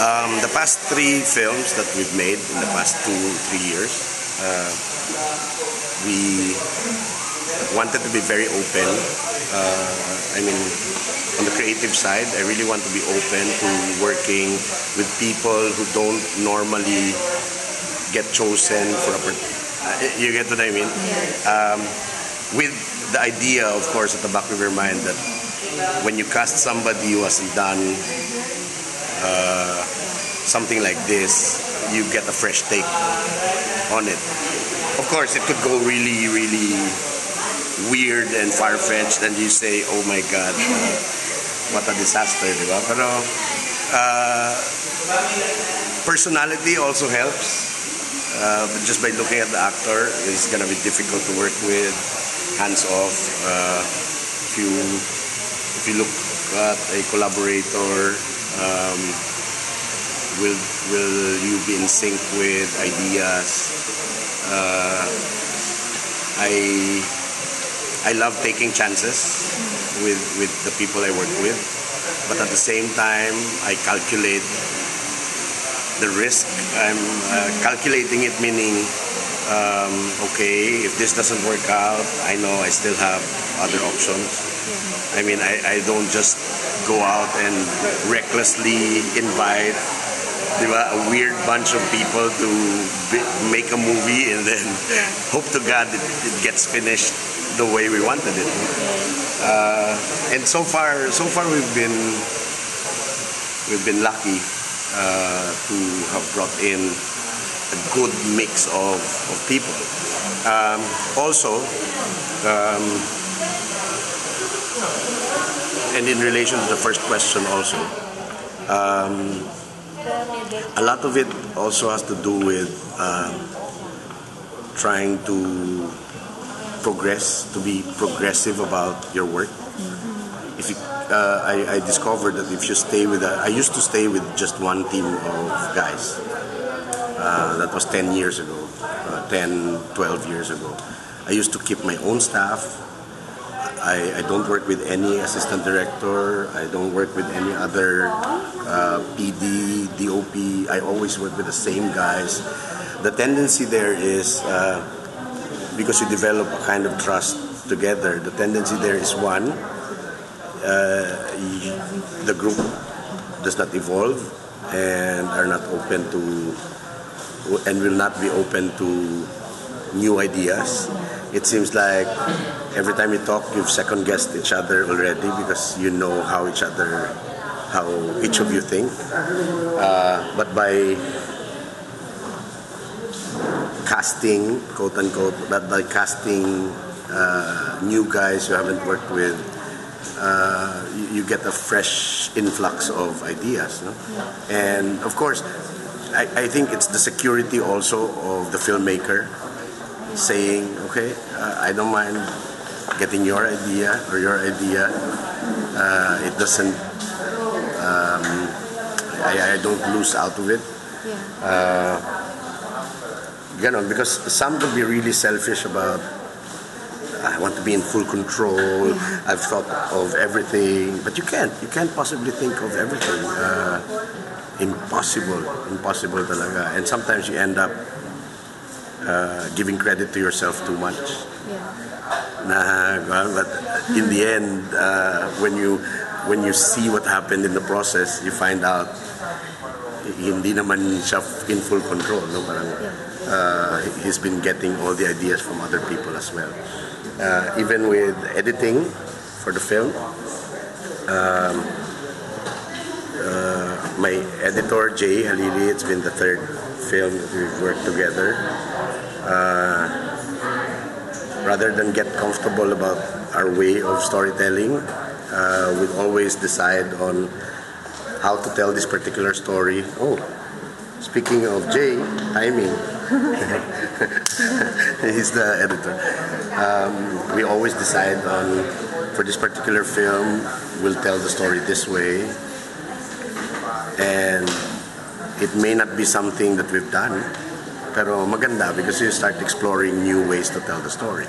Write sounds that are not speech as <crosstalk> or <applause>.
Um, the past three films that we've made in the past two, three years, uh, we wanted to be very open. Uh, I mean, on the creative side, I really want to be open to working with people who don't normally get chosen for a. Uh, you get what I mean? Um, with the idea, of course, at the back of your mind that when you cast somebody who hasn't done uh, something like this, you get a fresh take on it. Of course, it could go really, really weird and far-fetched and you say, oh my God, uh, <laughs> what a disaster, di? Pero uh, personality also helps. Uh, just by looking at the actor, it's gonna be difficult to work with, hands off. Uh, if you if you look at a collaborator, um, will will you be in sync with ideas? Uh, I I love taking chances with with the people I work with, but at the same time, I calculate the risk. I'm uh, calculating it, meaning, um, okay, if this doesn't work out, I know I still have other options. I mean, I, I don't just go out and recklessly invite di ba, a weird bunch of people to make a movie and then hope to God it, it gets finished the way we wanted it. Uh, and so far, so far we've been we've been lucky uh, to have brought in a good mix of, of people. Um, also, um, and in relation to the first question also, um, a lot of it also has to do with um, trying to progress, to be progressive about your work. If you, uh, I, I discovered that if you stay with, a, I used to stay with just one team of guys. Uh, that was 10 years ago, uh, 10, 12 years ago. I used to keep my own staff. I, I don't work with any assistant director. I don't work with any other uh, PD, DOP. I always work with the same guys. The tendency there is uh, because you develop a kind of trust together. The tendency there is one, uh, the group does not evolve and are not open to and will not be open to new ideas. It seems like every time you talk, you've second guessed each other already because you know how each other, how each of you think. Uh, but by casting, quote unquote, but by casting uh, new guys you haven't worked with, uh, you, you get a fresh influx of ideas. No? And of course, I, I think it's the security also of the filmmaker saying, okay, uh, I don't mind getting your idea or your idea. Uh, it doesn't, um, I, I don't lose out of it. Yeah. you know, because some could be really selfish about I want to be in full control. I've thought of everything, but you can't. You can't possibly think of everything. Uh, impossible, impossible talaga. And sometimes you end up uh, giving credit to yourself too much. Yeah. Na, but in the end, uh, when you when you see what happened in the process, you find out hindi naman siya in full control. No? Parang, uh, he's been getting all the ideas from other people as well. Uh, even with editing for the film, um, uh, my editor Jay Halili, it's been the third film that we've worked together. Uh, rather than get comfortable about our way of storytelling, uh, we always decide on how to tell this particular story. Oh, speaking of Jay, timing. <laughs> He's the editor. Um, we always decide on, for this particular film, we'll tell the story this way. And it may not be something that we've done, pero maganda because you start exploring new ways to tell the story.